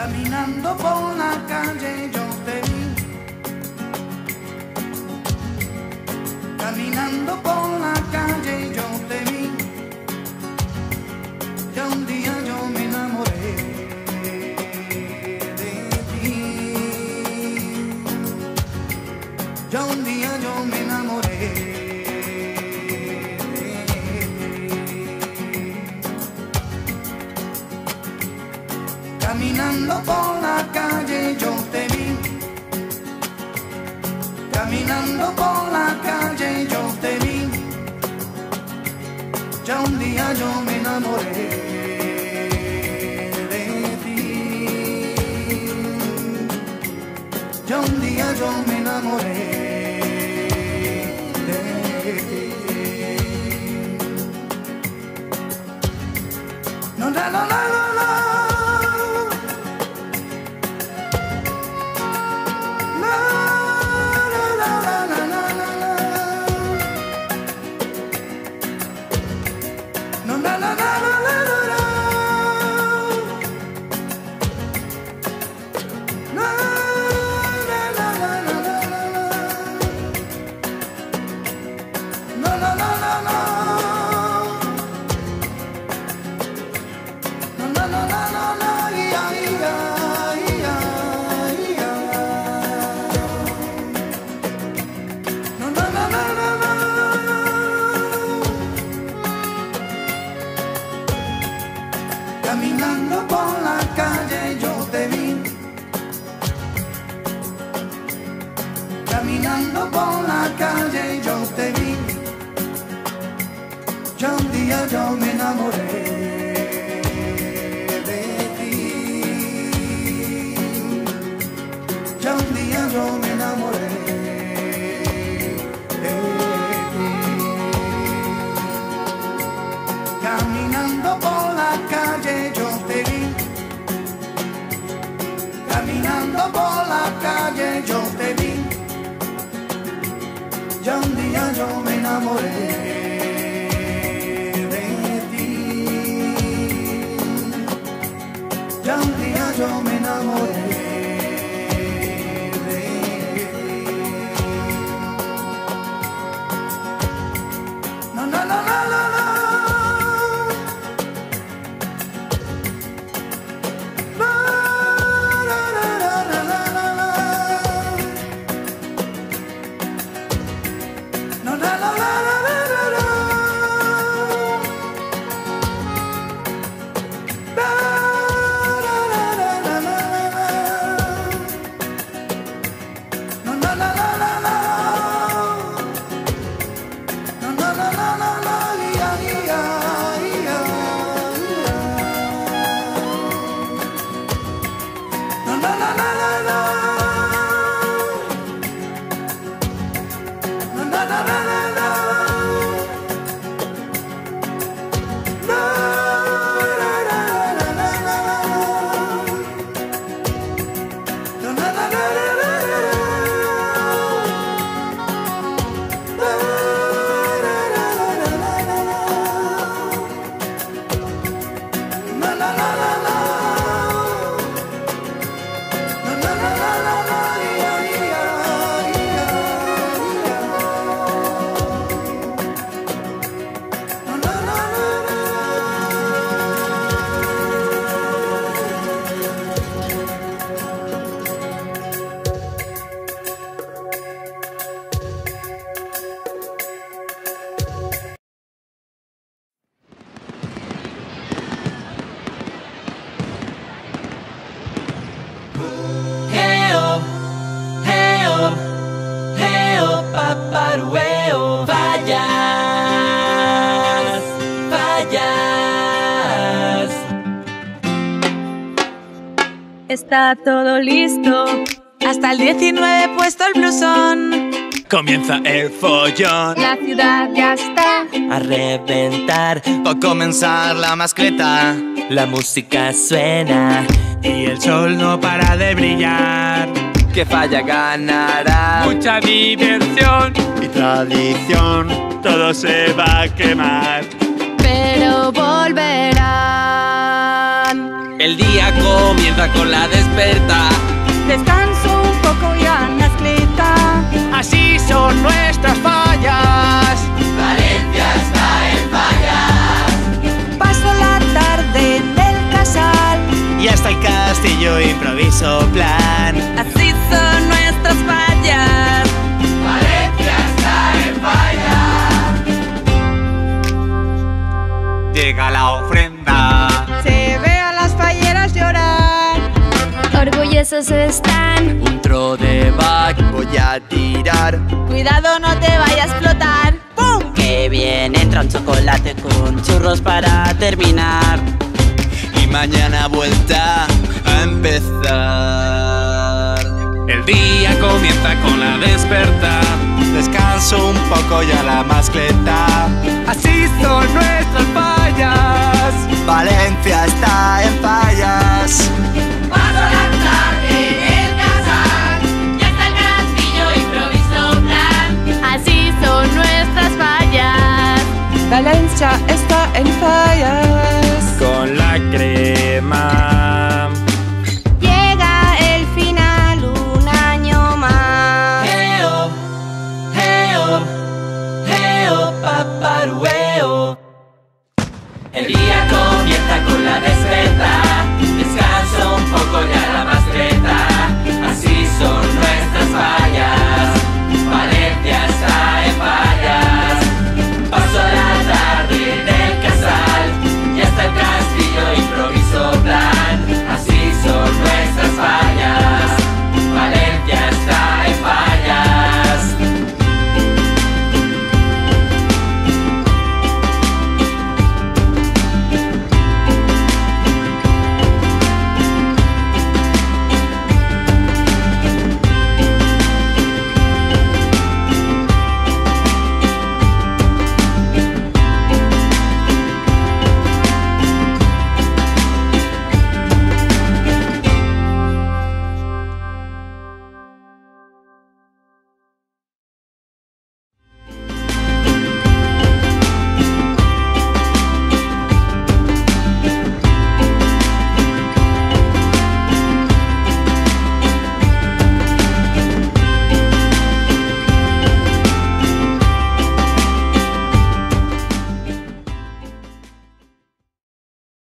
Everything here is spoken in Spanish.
Caminando por la calle yo te vi. Caminando por la calle yo te vi. Ya un día yo me enamoré de ti. Ya un día yo me enamoré. Caminando por la calle yo te vi. Caminando por la calle por la calle yo te vi. Caminando por la calle yo te vi. Ya un día yo me enamoré. Ya un día yo me Ya un día yo me enamoré de ti. Ya un día yo me No, la, la, la, fallas, fallas. Está todo listo. Hasta el 19 puesto el blusón. Comienza el follón. La ciudad ya está. A reventar, Va a comenzar la mascleta. la música suena. Y el sol no para de brillar. Que falla ganará. Mucha diversión y tradición. Todo se va a quemar. Pero volverán. El día comienza comienza con la desperta. Así son nuestras fallas. Llega la ofrenda. Se ve a las falleras llorar. Orgullosos están. Un tro de back. Voy a tirar. Cuidado, no te vaya a explotar. ¡Pum! Que bien entra un chocolate con churros para terminar. Y mañana vuelta a empezar. El día comienza con la desperta. Descanso un poco y a la mascleta. Así son nuestras fallas. Valencia está en fallas.